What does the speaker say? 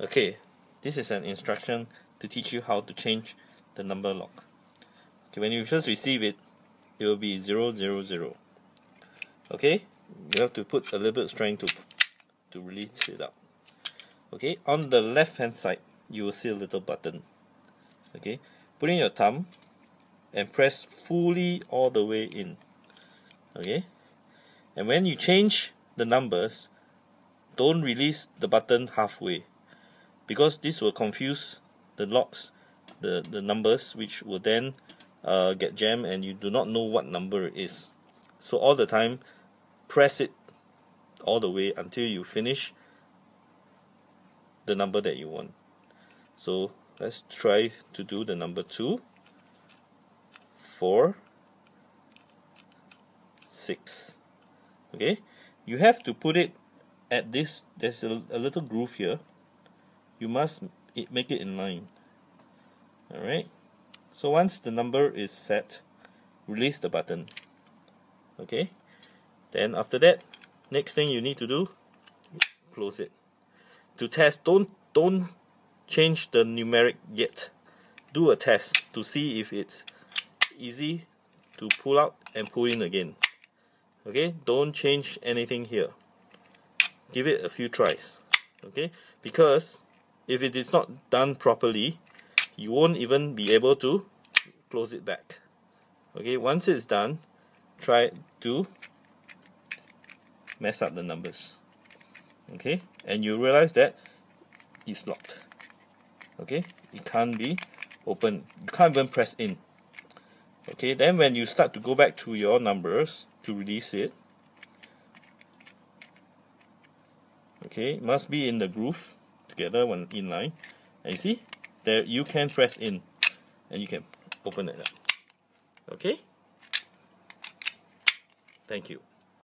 okay this is an instruction to teach you how to change the number lock. Okay when you first receive it it will be 000 okay you have to put a little bit of strength to to release it up okay on the left hand side you will see a little button. Okay put in your thumb and press fully all the way in. Okay and when you change the numbers don't release the button halfway because this will confuse the locks the the numbers which will then uh, get jammed and you do not know what number it is. So all the time press it all the way until you finish the number that you want. So let's try to do the number 2 4 6 okay? You have to put it at this there's a, a little groove here you must make it in line. Alright? So once the number is set release the button. Okay? Then after that next thing you need to do close it. To test don't don't change the numeric yet. Do a test to see if it's easy to pull out and pull in again. Okay? Don't change anything here. Give it a few tries. Okay? Because if it is not done properly you won't even be able to close it back. Okay once it's done try to mess up the numbers. Okay and you realize that it's locked. Okay it can't be open. You can't even press in. Okay then when you start to go back to your numbers to release it okay must be in the groove together when in line. And you see there you can press in. And you can open it up. Okay? Thank you